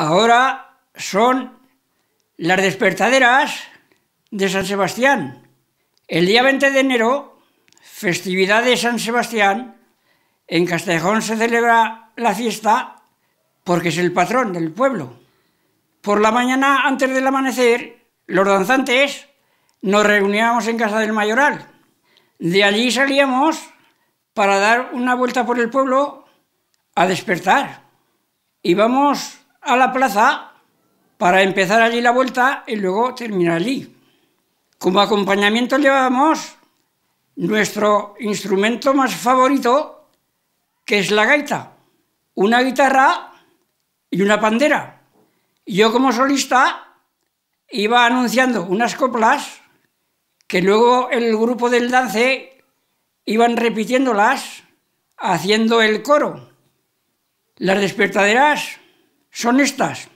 Ahora son las despertaderas de San Sebastián. El día 20 de enero, festividad de San Sebastián, en Castejón se celebra la fiesta porque es el patrón del pueblo. Por la mañana, antes del amanecer, los danzantes nos reuníamos en casa del mayoral. De allí salíamos para dar una vuelta por el pueblo a despertar. Íbamos a la plaza para empezar allí la vuelta y luego terminar allí. Como acompañamiento llevábamos nuestro instrumento más favorito, que es la gaita, una guitarra y una pandera. Yo como solista iba anunciando unas coplas que luego el grupo del dance iban repitiéndolas, haciendo el coro. Las despertaderas son estas.